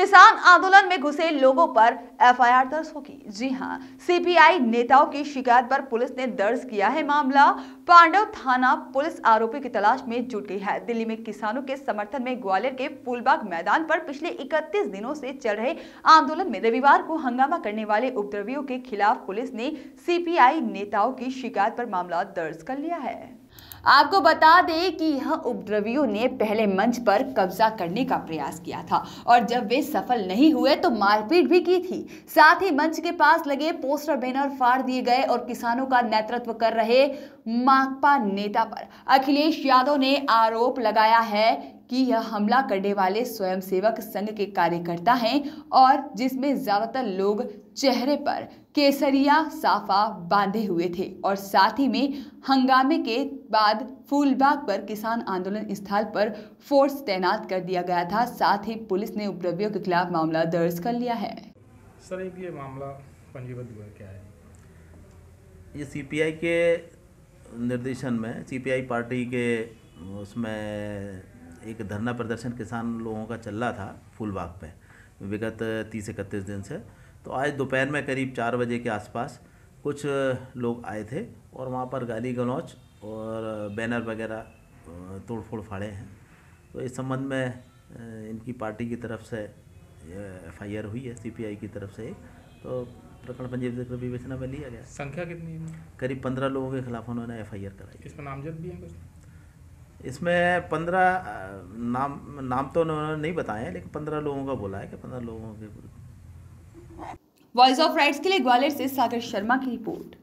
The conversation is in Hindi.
किसान आंदोलन में घुसे लोगों पर एफआईआर दर्ज होगी। जी हाँ, सीपीआई नेताओं की शिकायत पर पुलिस ने दर्ज किया है मामला। पांडव थाना पुलिस आरोपी की तलाश में जुट गई है। दिल्ली में किसानों के समर्थन में ग्वालियर के फूलबाग मैदान पर पिछले 31 दिनों से चल रहे आंदोलन में रविवार को हंगामा करने वाले उपद्रवियों के खिलाफ पुलिस ने सीपीआई नेताओं की शिकायत पर मामला दर्ज कर लिया है। आपको बता दें कि यह उपद्रवियों ने पहले मंच पर कब्जा करने का प्रयास किया था और जब वे सफल नहीं हुए तो मारपीट भी की थी। साथ ही मंच के पास लगे पोस्टर, बैनर फाड़ दिए गए और किसानों का नेतृत्व कर रहे माकपा नेता पर अखिलेश यादव ने आरोप लगाया है कि यह हमला करने वाले स्वयंसेवक संघ के कार्यकर्ता हैं और जिसमें ज़्यादातर लोग चेहरे पर केसरिया साफा बांधे हुए थे और साथ ही में हंगामे के बाद फूलबाग पर किसान आंदोलन स्थल पर फोर्स तैनात कर दिया गया था। साथ ही पुलिस ने उपद्रवियों के खिलाफ मामला दर्ज कर लिया है। सर एक ये मामला पंजीबद्ध हुआ क्या है? ये सीपीआई के निर्देशन में सीपीआई पार्टी के उसमें एक धरना प्रदर्शन किसान लोगों का चल रहा था फूलबाग पे विगत तीस इकतीस दिन से। तो आज दोपहर में करीब चार बजे के आसपास कुछ लोग आए थे और वहाँ पर गाली गलौच और बैनर वगैरह तोड़ फोड़ फाड़े हैं। तो इस संबंध में इनकी पार्टी की तरफ़ से एफ़ आई आर हुई है सीपीआई की तरफ़ से तो प्रकरण पंजीबद्ध कर विवेचना में लिया गया। संख्या कितनी है? करीब पंद्रह लोगों के खिलाफ उन्होंने एफ़ आई आर कराई। इसमें नामजद भी है कुछ? इसमें पंद्रह नाम नाम तो उन्होंने नहीं बताए हैं, लेकिन पंद्रह लोगों का बोला है कि पंद्रह लोगों के वॉइस ऑफ़ राइट्स के लिए ग्वालियर से सागर शर्मा की रिपोर्ट।